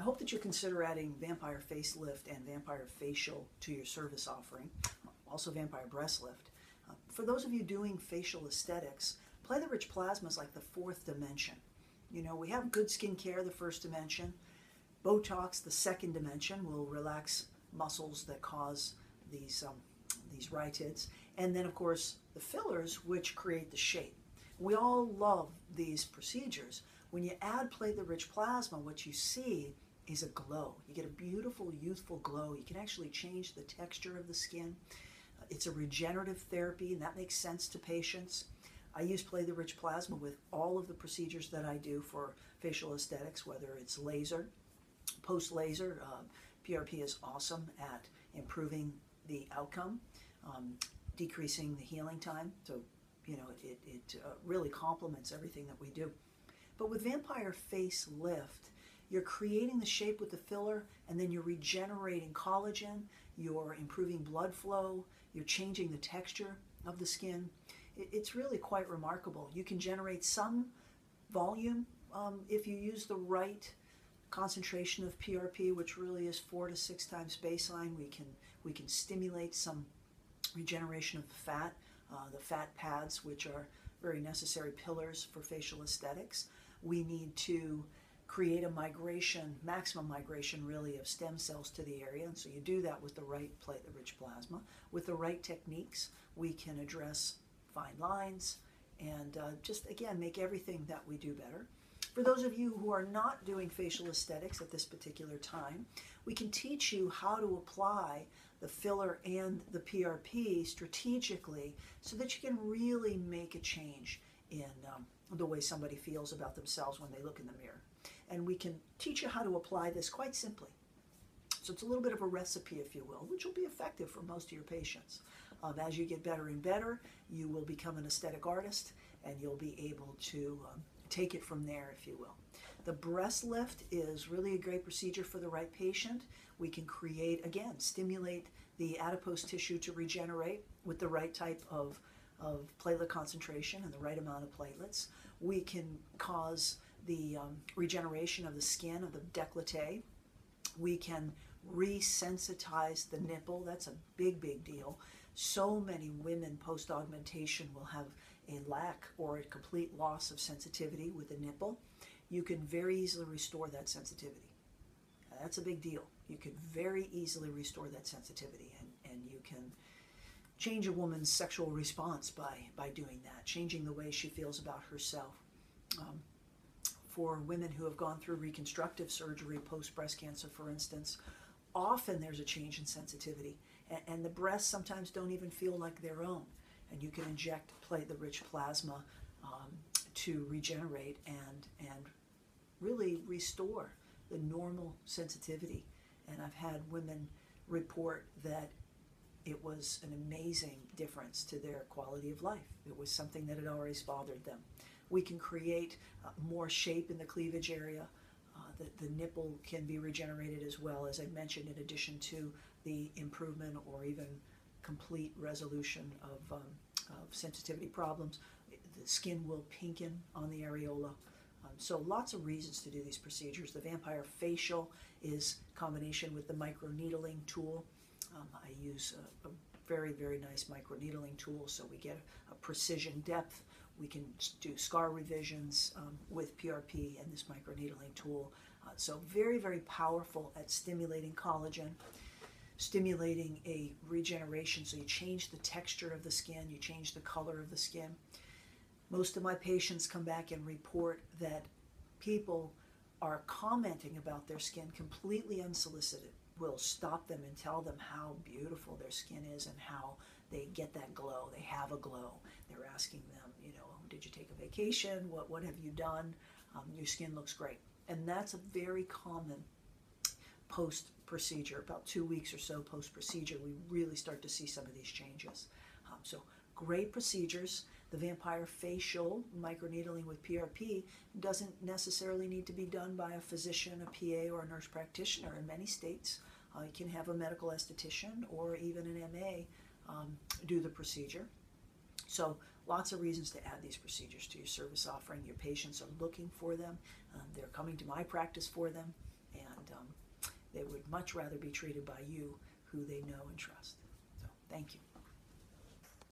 I hope that you consider adding Vampire Facelift and Vampire Facial to your service offering, also Vampire Breast Lift. Uh, for those of you doing facial aesthetics, Platelet-Rich Plasma is like the fourth dimension. You know, we have good skincare, the first dimension. Botox, the second dimension, will relax muscles that cause these um, these rhytids, and then of course the fillers, which create the shape. We all love these procedures. When you add Platelet-Rich Plasma, what you see is a glow. You get a beautiful, youthful glow. You can actually change the texture of the skin. It's a regenerative therapy, and that makes sense to patients. I use Platelet-Rich Plasma with all of the procedures that I do for facial aesthetics, whether it's laser, post laser. Uh, PRP is awesome at improving the outcome, um, decreasing the healing time. So, you know, it, it uh, really complements everything that we do. But with Vampire Face Lift, you're creating the shape with the filler and then you're regenerating collagen, you're improving blood flow, you're changing the texture of the skin. It's really quite remarkable. You can generate some volume um, if you use the right concentration of PRP, which really is four to six times baseline. We can we can stimulate some regeneration of the fat, uh, the fat pads, which are very necessary pillars for facial aesthetics. We need to create a migration, maximum migration really of stem cells to the area. And so you do that with the right platelet-rich plasma. With the right techniques, we can address fine lines and uh, just, again, make everything that we do better. For those of you who are not doing facial aesthetics at this particular time, we can teach you how to apply the filler and the PRP strategically so that you can really make a change in um, the way somebody feels about themselves when they look in the mirror and we can teach you how to apply this quite simply. So it's a little bit of a recipe, if you will, which will be effective for most of your patients. Um, as you get better and better, you will become an aesthetic artist and you'll be able to um, take it from there, if you will. The breast lift is really a great procedure for the right patient. We can create, again, stimulate the adipose tissue to regenerate with the right type of, of platelet concentration and the right amount of platelets. We can cause the um, regeneration of the skin of the décolleté. We can resensitize the nipple. That's a big, big deal. So many women post augmentation will have a lack or a complete loss of sensitivity with the nipple. You can very easily restore that sensitivity. That's a big deal. You can very easily restore that sensitivity and, and you can change a woman's sexual response by, by doing that, changing the way she feels about herself. Um, for women who have gone through reconstructive surgery post breast cancer, for instance, often there's a change in sensitivity, and, and, the breasts sometimes don't even feel like their own. And you can inject platelet-rich plasma um, to regenerate and and really restore the normal sensitivity. And I've had women report that it was an amazing difference to their quality of life. It was something that had always bothered them. We can create uh, more shape in the cleavage area. Uh, the, the nipple can be regenerated as well, as I mentioned, in addition to the improvement or even complete resolution of, um, of sensitivity problems. The skin will pinken on the areola. Um, so lots of reasons to do these procedures. The vampire facial is combination with the microneedling tool. Um, I use a, a, very, very nice microneedling tool so we get a, a precision depth we can do scar revisions um, with PRP and this microneedling tool. Uh, so very, very powerful at stimulating collagen, stimulating a regeneration. So you change the texture of the skin, you change the color of the skin. Most of my patients come back and report that people are commenting about their skin completely unsolicited. We'll stop them and tell them how beautiful their skin is and how they get that glow. They have a glow. They're asking them, you know, did you take a vacation? What, what have you done? Um, your skin looks great. And that's a very common post procedure. About two weeks or so post procedure, we really start to see some of these changes. Um, so, great procedures. The vampire facial microneedling with PRP doesn't necessarily need to be done by a physician, a PA, or a nurse practitioner. In many states, uh, you can have a medical esthetician or even an MA um, do the procedure. So lots of reasons to add these procedures to your service offering. Your patients are looking for them. Um, they're coming to my practice for them. and um, they would much rather be treated by you, who they know and trust.